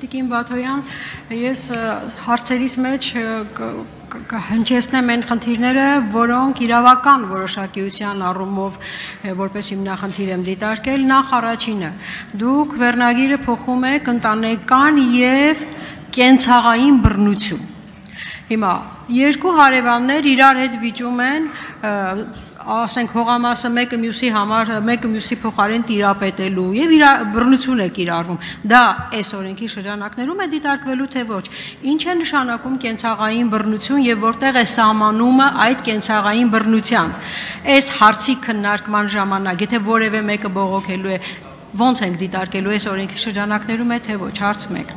Տիկին Բաթոյան, ես հարցերիս մեջ հնչեցնեմ այն խնդիրները, որոնք իրավական որոշակիության առումով որպես հիմնախնդիր եմ դիտարկել, նախ առաջինը։ Դուք վերնագիրը փոխում եք ընտանեկան եւ կենցաղային բռնություն։ Հիմա երկու հարևաններ իրար հետ վիճում են ասենք հողամասը մեկը մյուսի համար մեկը մյուսի փոխարեն տիրապետելու եւ իր բռնություն է կիրառվում դա այս օրենքի շրջանակներում է դիտարկվելու թե ոչ ինչ է նշանակում կենցաղային բռնություն եւ որտեղ է սահմանումը այդ կենցաղային բռնության այս հարցի քննարկման ժամանակ եթե որևէ մեկը բողոքելու է ոնց ենք դիտարկելու այս օրենքի շրջանակներում է թե ոչ հարց 1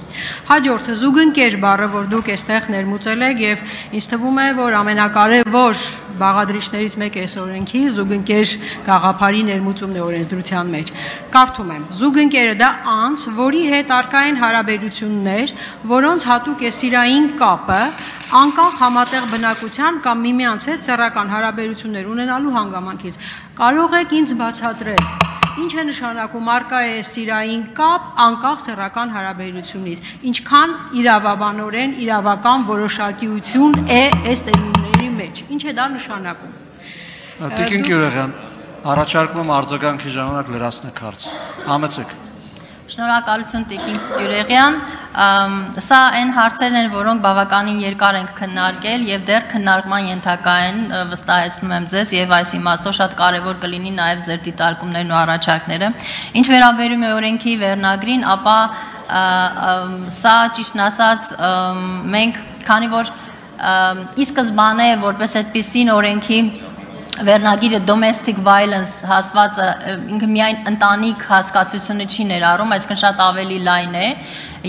հաջորդը զուգընկեր բառը որ դուք այստեղ ներմուծել եք եւ ինձ թվում է որ ամենակարևոր բաղադրիչներից մեկը այս օրենքի զուգընկեր գաղափարի ներմուծումն է օրենսդրության մեջ կարդում եմ. Զուգընկերը դա անց որի հետ արկա են հարաբերություններ որոնց հատուկ է սիրային կապը անկախ համատեղ բնակության կամ միմյանց հետ սեռական հարաբերություններ ունենալու հանգամանքից կարող եք ինձ բացատրել Ինչ է նշանակում արկա է սիրային կապ անկախ սեռական հարաբերությունից։ Ինչքան իրավաբանորեն իրավական որոշակիություն է այս տերմինների մեջ։ Ինչ է դա նշանակում։ Տիկին Գյուրեղյան, առաջարկում եմ արձագանքի ժամանակ լրացնեք հարցը։ Համեցեք։ Շնորհակալություն Տիկին Գյուրեղյան սա այն հարցերն են, որոնք բավականին երկար ենք քննարկել եւ դեռ քննարկման ենթակա են, վստահեցնում եմ ձեզ եւ այս իմաստով շատ կարեւոր կլինի նաեւ ձեր դիտարկումներն ու առաջարկները։ Ինչ վերաբերում է օրենքի վերնագրին, ապա սա ճիշտն ասած մենք քանի որ ի սկզբանե որպես այդպեսին օրենքի վերնագիրը domestic violence հասվածը ինքը միայն ընտանիք հասկացությունը չի ներառում, այսինքն շատ ավելի լայն է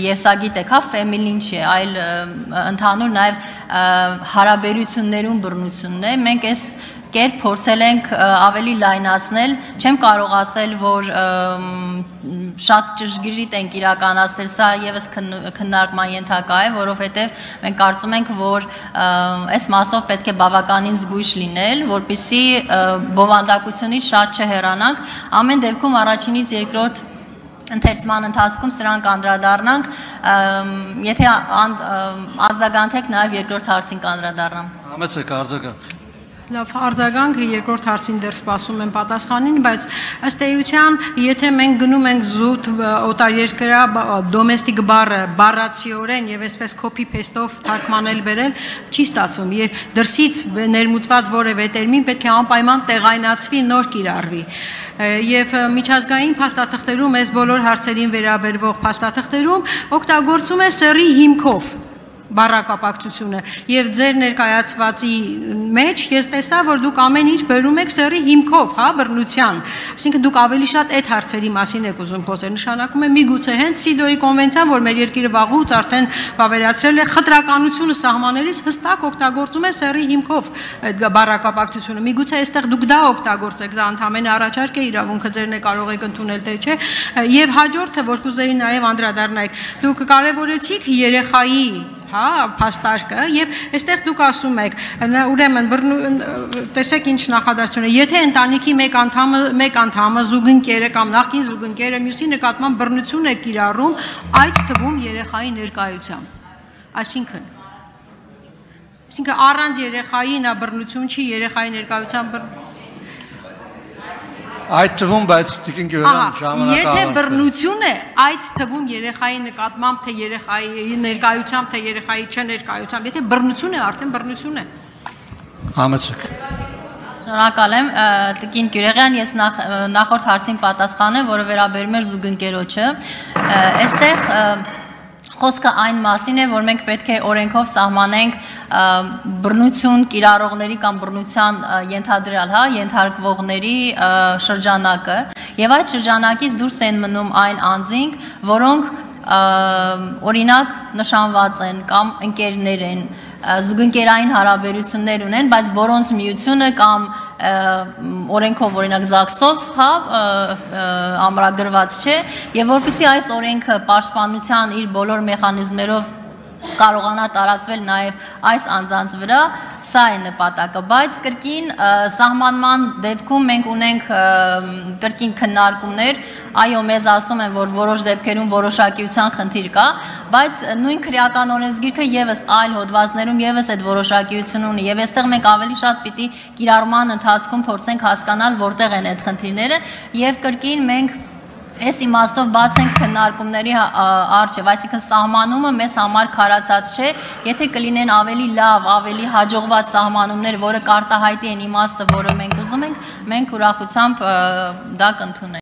եւ սա գիտեք, հա, family-ն չի, այլ ընդհանուր նաեւ հարաբերություններում բռնությունն է։ Մենք այս կերպ փորձել ենք ավելի լայնացնել, չեմ կարող ասել, որ շատ ճշգրիտ ենք իրականացել սա եւս քննարկման ենթակա է, որովհետեւ մենք կարծում ենք, որ այս մասով պետք է բավականին զգույշ լինել, որpիսի բովանդակությունից շատ չհեռանանք։ Ամեն դեպքում առաջինից երկրորդ ընթերցման ընթացքում սրանք անդրադառնանք, եթե արձագանքեք նաև երկրորդ հարցին կանդրադառնամ։ Համեցեք արձագանք։ Լավ, արձագանքը երկրորդ հարցին դեռ սպասում եմ պատասխանին, բայց ըստ էության, եթե մենք գնում ենք զուտ օտարերկրյա domestic բառը բառացիորեն եւ այսպես copy paste-ով թարգմանել վերել, չի ստացվում։ Եվ դրսից ներմուծված որևէ տերմին պետք է անպայման տեղայնացվի, նոր կիրառվի եւ միջազգային փաստաթղթերում այս բոլոր հարցերին վերաբերվող փաստաթղթերում օգտագործում է սերի հիմքով բառակապակցությունը եւ ձեր ներկայացվածի մեջ ես տեսա որ դուք ամեն ինչ բերում եք սերի հիմքով, հա, բռնության։ Այսինքն դուք ավելի շատ այդ հարցերի մասին եք ուզում խոսել։ Նշանակում է միգուցե հենց Սիդոյի կոնվենցիան, որ մեր երկիրը վաղուց արդեն վավերացրել է խտրականությունը սահմանելիս հստակ օգտագործում է սերի հիմքով այդ բառակապակցությունը։ Միգուցե այստեղ դուք դա օգտագործեք, դա ընդհանրապես առաջարկ է իրավունքը ձերն է կարող եք ընդունել թե չէ։ Եվ հաջորդը, որ կուզեի նաև անդրադառնալ, դուք կարևորեցիք երեխայի հա, փաստարկը եւ այստեղ դուք ասում եք, ուրեմն տեսեք ինչ նախադասություն է, եթե ընտանիքի մեկ անդամը մեկ անդամը զուգընկերը կամ նախկին զուգընկերը մյուսի նկատմամբ բռնություն է կիրառում, այդ թվում երեխայի ներկայությամբ։ Այսինքն Այսինքն առանց երեխայի նա բռնություն չի, երեխայի ներկայությամբ բռնություն Այդ թվում, բայց Տիկին Գյուղյան ժամանակը Եթե բռնություն է, այդ թվում երեխայի նկատմամբ, թե երեխայի ներկայությամբ, թե երեխայի չներկայությամբ, եթե բռնություն է, արդեն բռնություն է։ Համեցեք։ Շնորհակալ եմ Տիկին Գյուղյան, ես նախ նախորդ հարցին պատասխանեմ, որը վերաբերում էր զուգընկերոջը։ Այստեղ Խոսքը այն մասին է, որ մենք պետք է օրենքով սահմանենք բռնություն կիրառողների կամ բռնության ենթադրյալ, հա, ենթարկվողների շրջանակը, եւ այդ շրջանակից դուրս են մնում այն անձինք, որոնք օրինակ նշանված են կամ ընկերներ են, զուգընկերային հարաբերություններ ունեն, բայց որոնց միությունը կամ օրենքով օրինակ ԶԱԳՍ-ով, հա, ամրագրված չէ, եւ որpիսի այս օրենքը պաշտպանության իր բոլոր մեխանիզմերով կարողանա տարածվել նաև այս անձանց վրա, Սա է նպատակը, բայց կրկին սահմանման դեպքում մենք ունենք կրկին քննարկումներ, այո, մեզ ասում են, որ որոշ դեպքերում որոշակիության խնդիր կա, բայց նույն քրեական օրենսգիրքը եւս այլ հոդվածներում եւս այդ որոշակիություն ունի եւ այստեղ մենք ավելի շատ պիտի կիրառման ընթացքում փորձենք հասկանալ որտեղ են այդ խնդիրները եւ կրկին մենք Այս իմաստով բաց են քննարկումների արջև, այսինքն սահմանումը մեզ համար քարացած չէ, եթե կլինեն ավելի լավ, ավելի հաջողված սահմանումներ, որը կարտահայտի են իմաստը, որը մենք ուզում ենք, մենք ուրախությամբ դա կընդունենք։